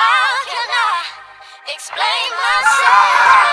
How can I explain myself?